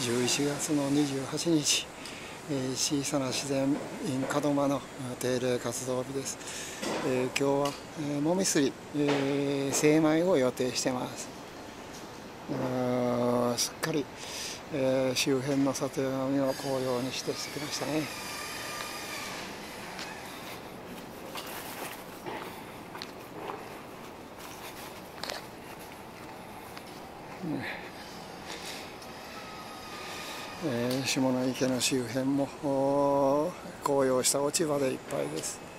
11月の28日、えー、小さな自然 in 門真の定例活動日です、えー、今日は、えー、もみすり、えー、精米を予定してます。すっかり、えー、周辺の里山を紅葉にしてきましたね。えー、下池の周辺も紅葉した落ち葉でいっぱいです。